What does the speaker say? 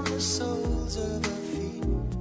on the soles of our feet.